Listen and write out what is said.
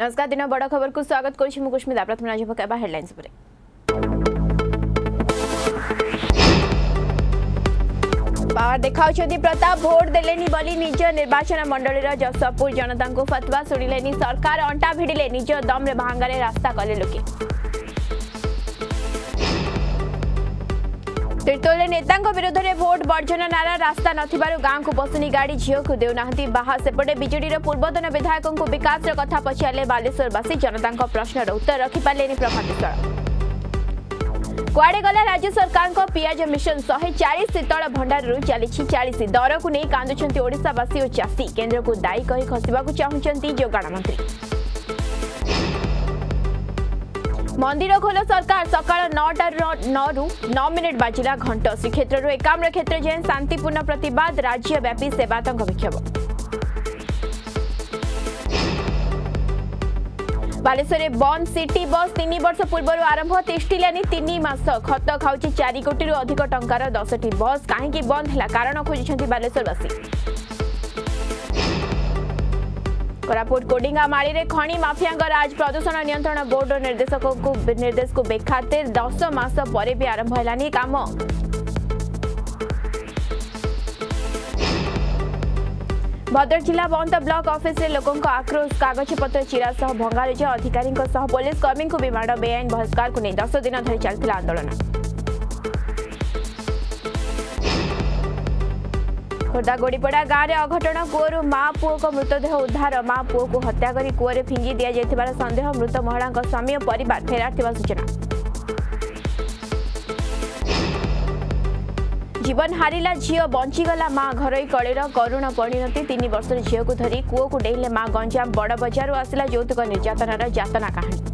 नमस्कार दिन बड़ खबर को स्वागत करा प्रथम आज पकड़ा हेडलैंस पावर देखा प्रताप भोट दे निज निर्वाचन मंडल जशपुर जनता को फतवा शुणिले सरकार अंटा भिड़िले निज दम्रे भांगे रास्ता कले लोके त्रितोलले नेताको विरुद्धले भोट बर्जन नारा रास्ता नथिबारु गाँको बसनी गाडी झिउको देउनाहान्ति बाहा सेपटे पूर्वदन पूर्वतन विधायकको विकास र कथा पछियाले बालेश्वरवासी प्रश्न रो उत्तर रखिपारे प्रभातेश्वर କୁଆଡ଼େ ଗଲା ରାଜ୍ୟ ସରକାରଙ୍କ ପିଆଜ ମିଶନ ଶହେ ଚାଳିଶ ଶୀତଳ ଭଣ୍ଡାରରୁ ଚାଲିଛି ଚାଳିଶ ଦରକୁ ନେଇ କାନ୍ଦୁଛନ୍ତି ଓଡ଼ିଶାବାସୀ ଓ ଚାଷୀ କେନ୍ଦ୍ରକୁ ଦାୟୀ କହି ଖସିବାକୁ ଚାହୁଁଛନ୍ତି ଯୋଗାଣ ମନ୍ତ୍ରୀ মন্দিরখোল সরকার সকাল 9:00 9:00 9 মিনিট বাজিলা ঘন্টা শিখेत्रে একামর ক্ষেত্র যেন শান্তিপূর্ণ প্রতিবাদ রাজ্যব্যাপী সেবাতঙ্গ বিক্ষোভ ভালেরসরে বন্ড সিটি বস 3 বছর পূর্বৰ আৰম্ভ তেষ্টিলানি 3 মাস খত খাওচি 4 কোটিৰ অধিক টংকাৰ 10 টি বস কাহে কি বন্ধ হলা কাৰণ खोजিছந்தி ভালেরসৰবাসী କୋରାପୁଟ କୋଡିଙ୍ଗାମାଳିରେ ଖଣି ମାଫିଆଙ୍କ ରାଜ ପ୍ରଦୂଷଣ ନିୟନ୍ତ୍ରଣ ବୋର୍ଡର ନିର୍ଦ୍ଦେଶକଙ୍କୁ ନିର୍ଦ୍ଦେଶକୁ ବେଖାତିର ଦଶ ମାସ ପରେ ବି ଆରମ୍ଭ ହେଲାନି କାମ ଭଦ୍ରକ ଜିଲ୍ଲା ବନ୍ତ ବ୍ଲକ ଅଫିସରେ ଲୋକଙ୍କ ଆକ୍ରୋଶ କାଗଜପତ୍ର ଚିରା ସହ ଭଙ୍ଗାରୁଜା ଅଧିକାରୀଙ୍କ ସହ ପୋଲିସ କର୍ମୀଙ୍କୁ ବିମାଡ଼ ବେଆଇନ ବହିଷ୍କାରକୁ ନେଇ ଦଶ ଦିନ ଧରି ଚାଲିଥିଲା ଆନ୍ଦୋଳନ खोर्धा गोडीपडा गाँडले अघट कू पुको मृतदेह उद्धार मा पुको हत्या कुवले फिङ्गि दिन्देह मृत महिला स्वामी परिवार फेरार सूचना जीवन हारा झिय बञ्चला मारै कलेर कुण परिणति तिन वर्ष को को झिक्ले मा बजार आसला जौतुक निर्यातनार जातना कहाँ